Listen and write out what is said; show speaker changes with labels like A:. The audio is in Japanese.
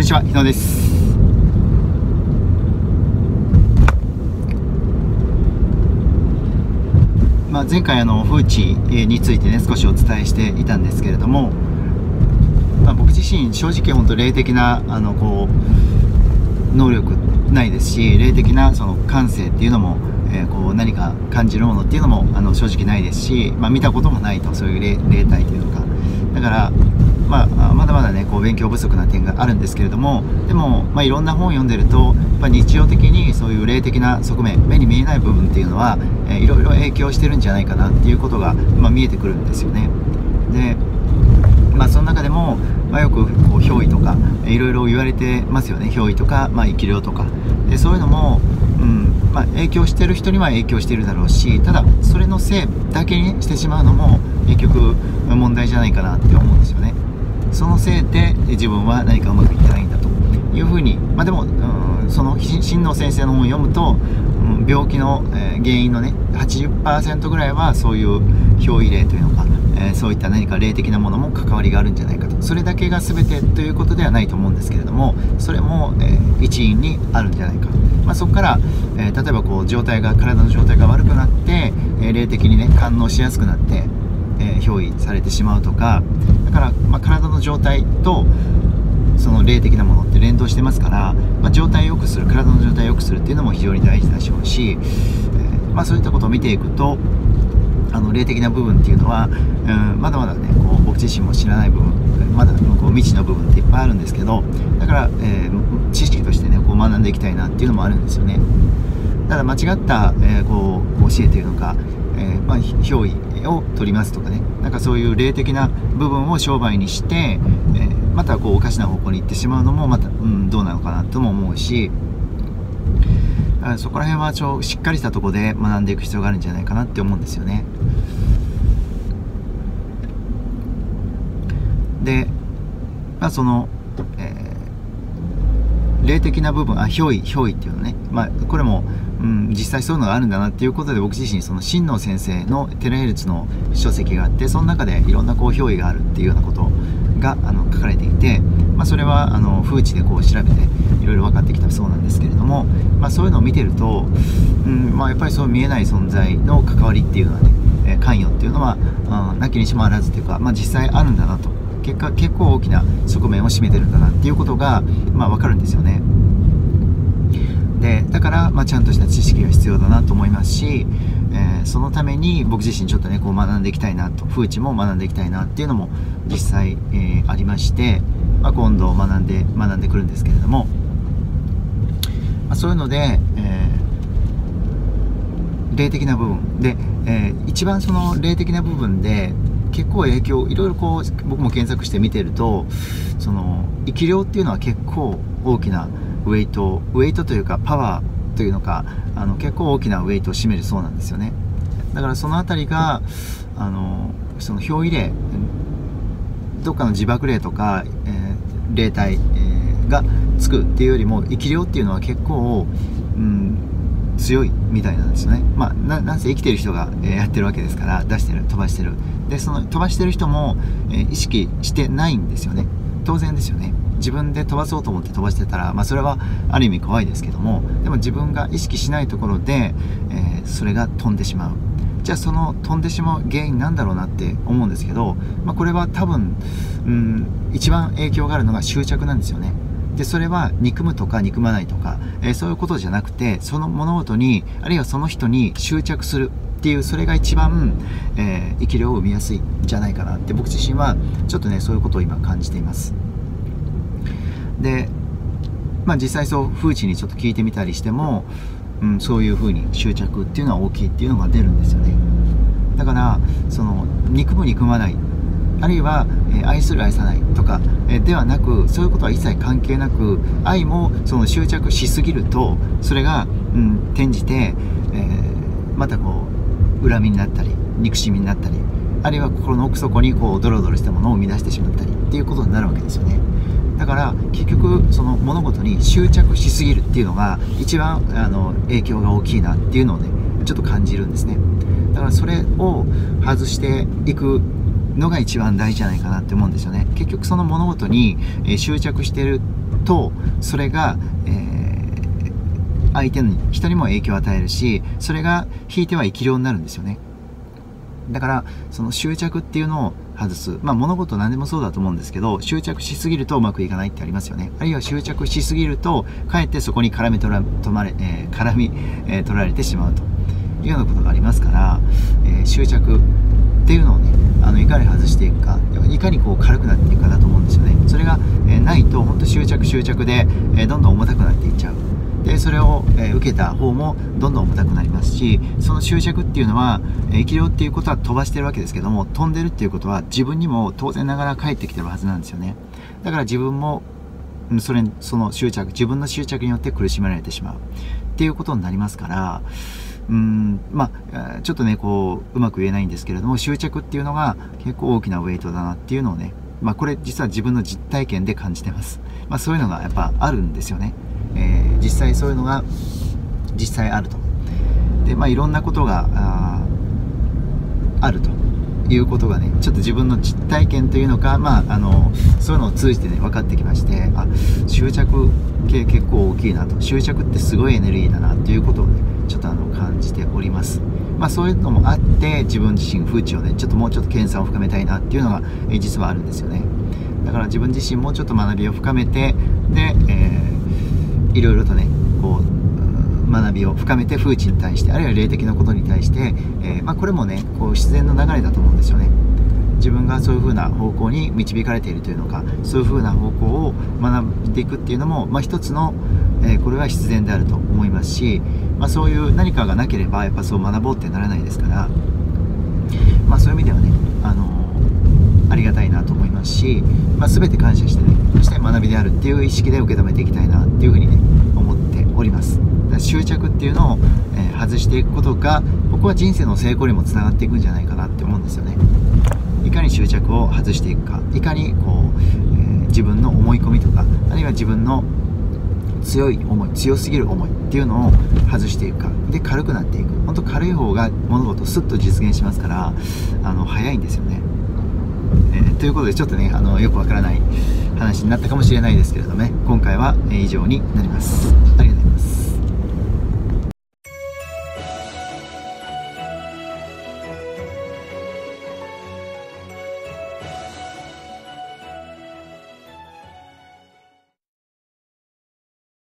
A: んにちは日野です。まあ、前回あの風知についてね少しお伝えしていたんですけれども、まあ、僕自身正直本当霊的なあのこう能力ないですし霊的なその感性っていうのも、え、こう何か感じるものっていうのもあの正直ないですし、まあ、見たこともないとそういう霊霊体というのかだからまあ、まだまだねこう勉強不足な点があるんですけれどもでも、まあ、いろんな本を読んでるとや日常的にそういう霊的な側面目に見えない部分っていうのは、えー、いろいろ影響してるんじゃないかなっていうことが、まあ、見えてくるんですよね。でまあ、その中でも、まあ、よくこう憑依とかいろいろ言われてますよね。憑依とか、まあ、生き量とか。でそういうのも、うんまあ、影響してる人には影響してるだろうしただそれのせいだけにしてしまうのも結局問題じゃないかなって思うんですよね。そのせいで自分は何かうまくいってないんだというふうに、まあ、でも、うん、その親王先生の本を読むと、うん、病気の、えー、原因のね80%ぐらいはそういう憑依霊というのか、えー、そういった何か霊的なものも関わりがあるんじゃないかと。それだけが全てということではないと思うんですけれどもそれも、えー、一因にあるんじゃないか、まあ、そこから、え例えばこう状態が体の状態が悪くなって、え霊的にね感応しやすくなってえ、憑依されてしまうとかだから、まあ、体の状態とその霊的なものって連動してますから、まあ、状態を良くする体の状態を良くするっていうのも非常に大事でしょうし、えー、まあ、そういったことを見ていくとあの霊的な部分っていうのは、うん、まだまだねこう僕自身も知らない部分まだこう未知の部分っていっぱいあるんですけどだから、えー、知識としてねこう学んでいきたいなっていうのもあるんですよね。ただ間違った、えー、こう教えというのか、えー、まあ、憑依を取りますとかね。なんかそういう霊的な部分を商売にして、えー、またこうおかしな方向に行ってしまうのもまた、うん、どうなのかなとも思うし。そこら辺はちょしっかりしたとこで学んでいく必要があるんじゃないかなって思うんですよね。で、まあ、その、えー、霊的な部分あ憑依憑依っていうのね、まあ、これもうん、実際そういうのがあるんだなっていうことで僕自身その真能先生のテレヘルツの書籍があってその中でいろんなこう憑依があるっていうようなことがあの書かれていて、まあ、それはあの風知でこう調べていろいろ分かってきたそうなんですけれども、まあ、そういうのを見てると、うんまあ、やっぱりそう見えない存在の関わりっていうのはね、え関与っていうのは、うん、なきにしもあらずというか、まあ、実際あるんだなと。結果結構大きな側面を占めてるんだなっていうことが、まあ、分かるんですよね。でだから、まあ、ちゃんとした知識が必要だなと思いますし、えー、そのために僕自身ちょっとねこう学んでいきたいなと風知も学んでいきたいなっていうのも実際、えー、ありまして、まあ、今度学んで学んでくるんですけれども、まあ、そういうので、えー、霊的な部分で、え一番その霊的な部分で結構影響いろいろこう僕も検索して見てるとその生き量っていうのは結構大きなウェイトウェイトというかパワーというのかあの結構大きなウェイトを占めるそうなんですよね。だからその辺りがあのその表意霊どっかの自爆霊とか、えー、霊体、えー、がつくっていうよりも生き量っていうのは結構、うん、強いみたいなんですよね。まあなんせ生きてる人が、え、やってるわけですから出してる飛ばしてる。でその飛ばしてる人も、え、意識してないんですよね。当然ですよね。自分で飛ばそうと思って飛ばしてたら、まあ、それはある意味怖いですけどもでも自分が意識しないところで、えー、それが飛んでしまう。じゃあその飛んでしまう原因なんだろうなって思うんですけど、まあ、これは多分うん一番影響があるのが執着なんですよね。でそれは憎むとか憎まないとか、えー、そういうことじゃなくてその物事にあるいはその人に執着するっていうそれが一番、えー、生き量を生みやすいんじゃないかなって僕自身はちょっとねそういうことを今感じています。で、まあ、実際そう風知にちょっと聞いてみたりしても、うん、そういう風に執着っていうのは大きいっていうのが出るんですよね。だからその憎む憎まないあるいは、え、愛する愛さないとか、え、ではなくそういうことは一切関係なく愛もその執着しすぎるとそれが、うん、転じて、え、またこう恨みになったり憎しみになったりあるいは心の奥底にこうドロドロしたものを生み出してしまったりっていうことになるわけですよね。だから結局その物事に執着しすぎるっていうのが一番あの影響が大きいなっていうのをねちょっと感じるんですね。だからそれを外していくのが一番大事じゃないかなって思うんですよね。結局その物事に、え執着してるとそれが、えー、相手の人にも影響を与えるしそれが引いては生き量になるんですよね。だからその執着っていうのを外す。まあ物事何でもそうだと思うんですけど執着しすぎるとうまくいかないってありますよね。あるいは執着しすぎるとかえってそこに絡み取ら止まれ、えー、絡み、えー、取られてしまうというようなことがありますから、えー、執着っていうのをねあのいかに外していくかいかにこう軽くなっていくかだと思うんですよね。それが、えー、ないと本当執着執着で、えー、どんどん重たくなっていっちゃう。でそれを、えー、受けた方もどんどん重たくなりますしその執着っていうのは、え生き量っていうことは飛ばしてるわけですけども飛んでるっていうことは自分にも当然ながら返ってきてるはずなんですよね。だから自分もそれその執着自分の執着によって苦しめられてしまう。っていうことになりますからうんまあちょっとねこううまく言えないんですけれども執着っていうのが結構大きなウェイトだなっていうのをねまあこれ実は自分の実体験で感じてます、まあ、そういうのがやっぱあるんですよね、えー、実際そういうのが実際あると。でまあいろんなことがああると。いうことがねちょっと自分の実体験というのかまああのそういうのを通じてね分かってきましてあ執着系結構大きいなと。執着ってすごいエネルギーだなっていうことをねちょっとあの感じております。まあそういうのもあって自分自身風知をねちょっともうちょっと検査を深めたいなっていうのが、え実はあるんですよね。だから自分自身もちょっと学びを深めてで、えー、いろいろとね学びを深めて風知に対してあるいは霊的なことに対して、えー、まあ、これもねこう自然の流れだと思うんですよね。自分がそういう風な方向に導かれているというのかそういう風な方向を学んでいくっていうのも、まあ、一つの、えー、これは必然であると思いますし、まあ、そういう何かがなければやっぱそう学ぼうってならないですから、まあ、そういう意味ではね、あのー、ありがたいなと思いますし、まあ、全て感謝してねそして学びであるっていう意識で受け止めていきたいなっていうふうにね執着っていうのを、え、外していくことが僕は人生の成功にもつながっていくんじゃないかなって思うんですよね。いかに執着を外していくか。いかにこう、えー、自分の思い込みとかあるいは自分の強い思い強すぎる思いっていうのを外していくか。で軽くなっていく。本当軽い方が物事をスッと実現しますからあの早いんですよね、えー、ということでちょっとねあのよくわからない話になったかもしれないですけれどもね。今回は以上になります。ありがとう。